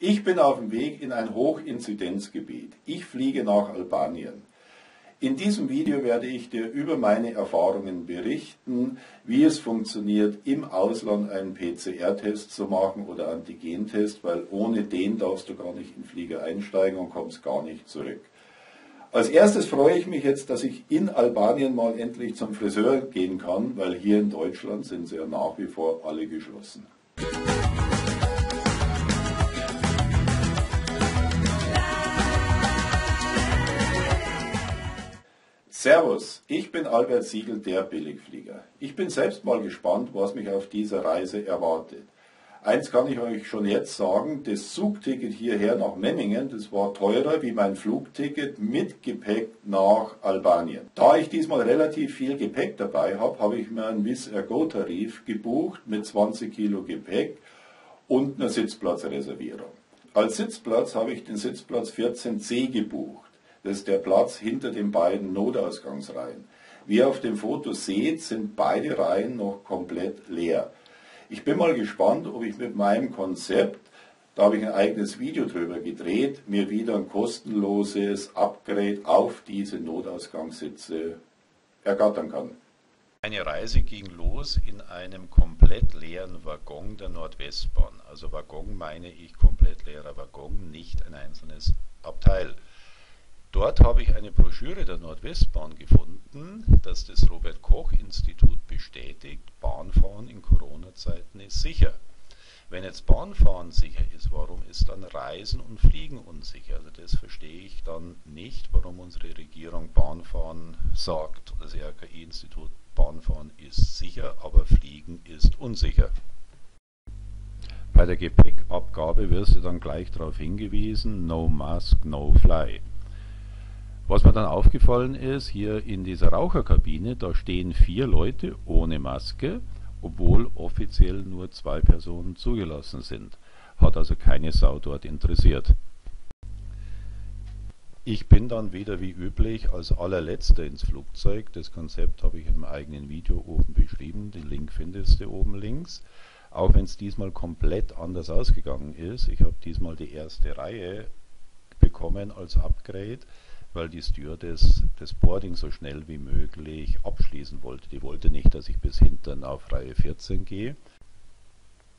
Ich bin auf dem Weg in ein Hochinzidenzgebiet. Ich fliege nach Albanien. In diesem Video werde ich dir über meine Erfahrungen berichten, wie es funktioniert, im Ausland einen PCR-Test zu machen oder Antigentest, weil ohne den darfst du gar nicht in Flieger einsteigen und kommst gar nicht zurück. Als erstes freue ich mich jetzt, dass ich in Albanien mal endlich zum Friseur gehen kann, weil hier in Deutschland sind sie ja nach wie vor alle geschlossen. Servus, ich bin Albert Siegel, der Billigflieger. Ich bin selbst mal gespannt, was mich auf dieser Reise erwartet. Eins kann ich euch schon jetzt sagen, das Zugticket hierher nach Memmingen, das war teurer wie mein Flugticket mit Gepäck nach Albanien. Da ich diesmal relativ viel Gepäck dabei habe, habe ich mir einen Wizz Air Go Tarif gebucht mit 20 Kilo Gepäck und einer Sitzplatzreservierung. Als Sitzplatz habe ich den Sitzplatz 14c gebucht. Das ist der Platz hinter den beiden Notausgangsreihen. Wie ihr auf dem Foto seht, sind beide Reihen noch komplett leer. Ich bin mal gespannt, ob ich mit meinem Konzept, da habe ich ein eigenes Video drüber gedreht, mir wieder ein kostenloses Upgrade auf diese Notausgangssitze ergattern kann. Eine Reise ging los in einem komplett leeren Waggon der Nordwestbahn. Also Waggon meine ich komplett leerer Waggon, nicht ein einzelnes Abteil. Dort habe ich eine Broschüre der Nordwestbahn gefunden, dass das Robert Koch Institut bestätigt, Bahnfahren in Corona-Zeiten ist sicher. Wenn jetzt Bahnfahren sicher ist, warum ist dann Reisen und Fliegen unsicher? Also das verstehe ich dann nicht, warum unsere Regierung Bahnfahren sagt, das RKI-Institut Bahnfahren ist sicher, aber Fliegen ist unsicher. Bei der Gepäckabgabe wirst du dann gleich darauf hingewiesen, no mask, no fly. Was mir dann aufgefallen ist, hier in dieser Raucherkabine, da stehen vier Leute ohne Maske, obwohl offiziell nur zwei Personen zugelassen sind. Hat also keine Sau dort interessiert. Ich bin dann wieder wie üblich als allerletzter ins Flugzeug. Das Konzept habe ich im eigenen Video oben beschrieben. Den Link findest du oben links. Auch wenn es diesmal komplett anders ausgegangen ist. Ich habe diesmal die erste Reihe bekommen als Upgrade weil die Stewardess das Boarding so schnell wie möglich abschließen wollte. Die wollte nicht, dass ich bis hinten auf Reihe 14 gehe.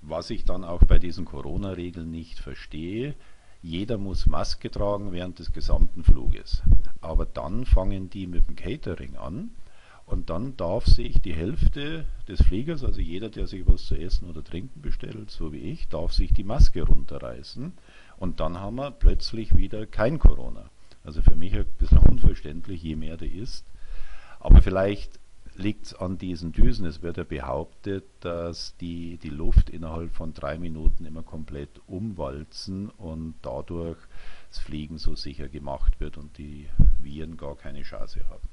Was ich dann auch bei diesen Corona-Regeln nicht verstehe, jeder muss Maske tragen während des gesamten Fluges. Aber dann fangen die mit dem Catering an und dann darf sich die Hälfte des Fliegers, also jeder, der sich was zu essen oder trinken bestellt, so wie ich, darf sich die Maske runterreißen und dann haben wir plötzlich wieder kein Corona. Also für mich ein bisschen unverständlich, je mehr der isst. Aber vielleicht liegt es an diesen Düsen. Es wird ja behauptet, dass die, die Luft innerhalb von drei Minuten immer komplett umwalzen und dadurch das Fliegen so sicher gemacht wird und die Viren gar keine Chance haben.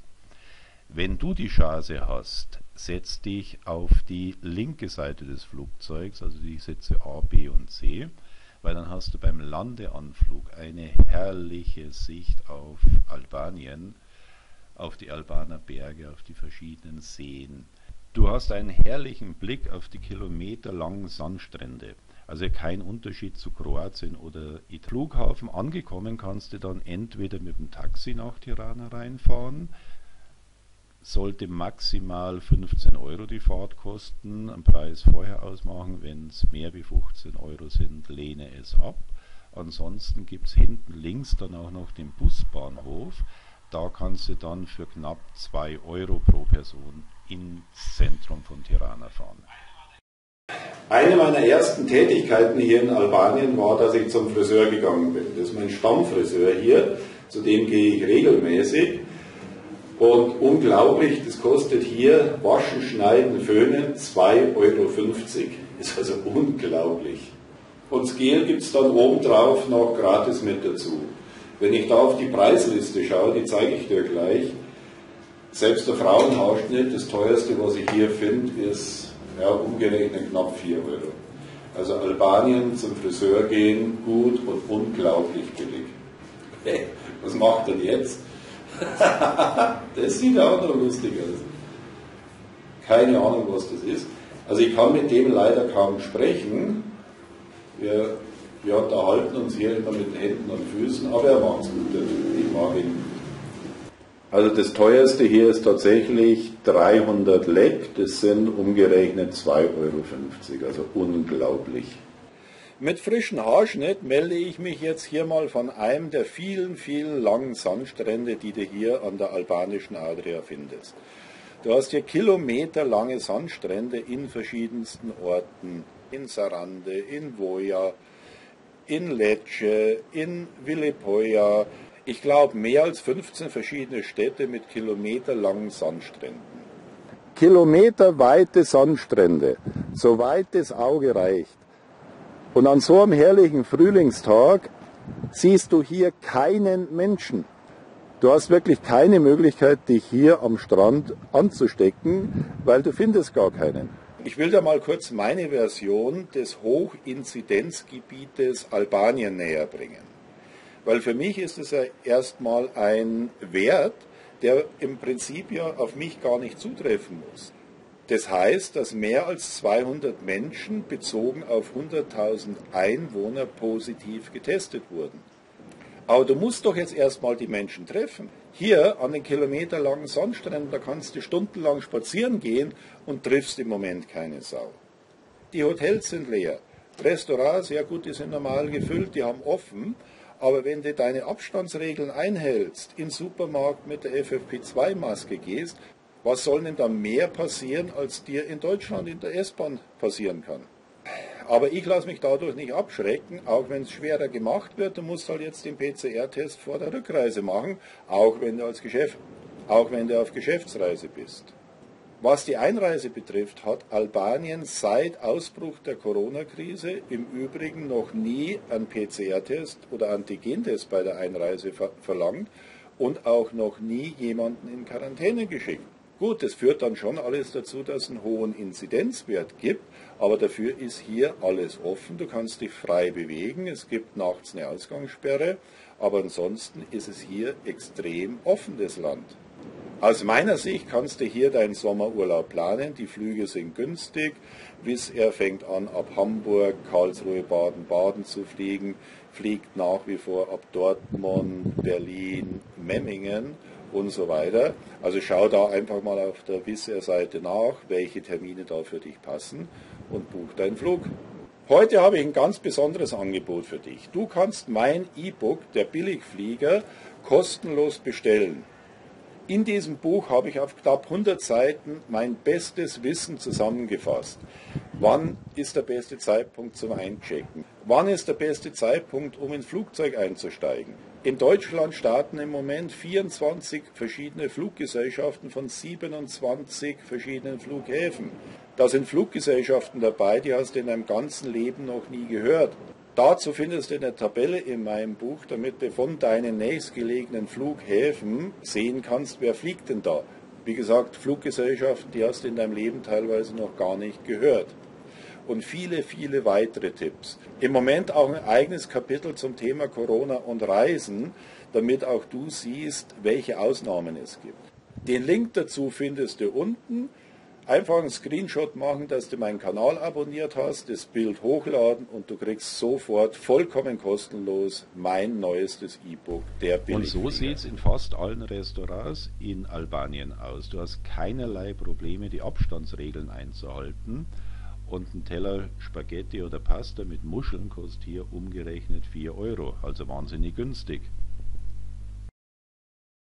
Wenn du die Chance hast, setz dich auf die linke Seite des Flugzeugs, also die Sitze A, B und C weil dann hast du beim Landeanflug eine herrliche Sicht auf Albanien, auf die Albaner Berge, auf die verschiedenen Seen. Du hast einen herrlichen Blick auf die kilometerlangen Sandstrände. Also kein Unterschied zu Kroatien oder Flughafen. Angekommen kannst du dann entweder mit dem Taxi nach Tirana reinfahren, sollte maximal 15 Euro die Fahrt kosten, einen Preis vorher ausmachen, wenn es mehr wie 15 Euro sind, lehne es ab. Ansonsten gibt es hinten links dann auch noch den Busbahnhof, da kannst du dann für knapp 2 Euro pro Person ins Zentrum von Tirana fahren. Eine meiner ersten Tätigkeiten hier in Albanien war, dass ich zum Friseur gegangen bin. Das ist mein Stammfriseur hier, zu dem gehe ich regelmäßig. Und unglaublich, das kostet hier Waschen, Schneiden, Föhnen 2,50 Euro. Ist also unglaublich. Und Gel gibt es dann obendrauf noch gratis mit dazu. Wenn ich da auf die Preisliste schaue, die zeige ich dir gleich, selbst der Frauenhaarschnitt, das teuerste, was ich hier finde, ist ja, umgerechnet knapp 4 Euro. Also Albanien zum Friseur gehen, gut und unglaublich billig. Hey, was macht denn jetzt? das sieht auch noch lustig aus. Keine Ahnung, was das ist. Also ich kann mit dem leider kaum sprechen. Wir Wir unterhalten uns hier immer mit Händen und Füßen, aber er macht es gut, ich mag ihn. Also das teuerste hier ist tatsächlich 300 Leck, das sind umgerechnet 2,50 Euro, also unglaublich. Mit frischem Haarschnitt melde ich mich jetzt hier mal von einem der vielen, vielen langen Sandstrände, die du hier an der albanischen Adria findest. Du hast hier kilometerlange Sandstrände in verschiedensten Orten, in Sarande, in Voja, in Lecce, in Villepoja. Ich glaube, mehr als 15 verschiedene Städte mit kilometerlangen Sandstränden. Kilometerweite Sandstrände, soweit das Auge reicht. Und an so einem herrlichen Frühlingstag siehst du hier keinen Menschen. Du hast wirklich keine Möglichkeit, dich hier am Strand anzustecken, weil du findest gar keinen. Ich will da mal kurz meine Version des Hochinzidenzgebietes Albanien näher bringen. Weil für mich ist es ja erstmal ein Wert, der im Prinzip ja auf mich gar nicht zutreffen muss. Das heißt, dass mehr als 200 Menschen bezogen auf 100.000 Einwohner positiv getestet wurden. Aber du musst doch jetzt erstmal die Menschen treffen. Hier an den kilometerlangen Sandstränden, da kannst du stundenlang spazieren gehen und triffst im Moment keine Sau. Die Hotels sind leer. Restaurants, ja gut, die sind normal gefüllt, die haben offen. Aber wenn du deine Abstandsregeln einhältst, in den Supermarkt mit der FFP2-Maske gehst, was soll denn da mehr passieren, als dir in Deutschland in der S-Bahn passieren kann? Aber ich lasse mich dadurch nicht abschrecken, auch wenn es schwerer gemacht wird. Du musst halt jetzt den PCR-Test vor der Rückreise machen, auch wenn du als Geschäft, auch wenn du auf Geschäftsreise bist. Was die Einreise betrifft, hat Albanien seit Ausbruch der Corona-Krise im Übrigen noch nie einen PCR-Test oder Antigentest bei der Einreise verlangt und auch noch nie jemanden in Quarantäne geschickt. Gut, das führt dann schon alles dazu, dass es einen hohen Inzidenzwert gibt, aber dafür ist hier alles offen. Du kannst dich frei bewegen, es gibt nachts eine Ausgangssperre, aber ansonsten ist es hier extrem offen, das Land. Aus meiner Sicht kannst du hier deinen Sommerurlaub planen. Die Flüge sind günstig. Wizz Air fängt an, ab Hamburg, Karlsruhe, Baden-Baden zu fliegen, fliegt nach wie vor ab Dortmund, Berlin, Memmingen und so weiter. Also schau da einfach mal auf der Wizz-Seite nach, welche Termine da für dich passen und buch deinen Flug. Heute habe ich ein ganz besonderes Angebot für dich. Du kannst mein E-Book, der Billigflieger, kostenlos bestellen. In diesem Buch habe ich auf knapp 100 Seiten mein bestes Wissen zusammengefasst. Wann ist der beste Zeitpunkt zum Einchecken? Wann ist der beste Zeitpunkt, um ins Flugzeug einzusteigen? In Deutschland starten im Moment 24 verschiedene Fluggesellschaften von 27 verschiedenen Flughäfen. Da sind Fluggesellschaften dabei, die hast du in deinem ganzen Leben noch nie gehört. Dazu findest du eine Tabelle in meinem Buch, damit du von deinen nächstgelegenen Flughäfen sehen kannst, wer fliegt denn da. Wie gesagt, Fluggesellschaften, die hast du in deinem Leben teilweise noch gar nicht gehört und viele, viele weitere Tipps. Im Moment auch ein eigenes Kapitel zum Thema Corona und Reisen, damit auch du siehst, welche Ausnahmen es gibt. Den Link dazu findest du unten. Einfach einen Screenshot machen, dass du meinen Kanal abonniert hast, das Bild hochladen und du kriegst sofort vollkommen kostenlos mein neuestes E-Book, der Und so sieht es in fast allen Restaurants in Albanien aus. Du hast keinerlei Probleme, die Abstandsregeln einzuhalten und ein Teller Spaghetti oder Pasta mit Muscheln kostet hier umgerechnet 4 Euro, also wahnsinnig günstig.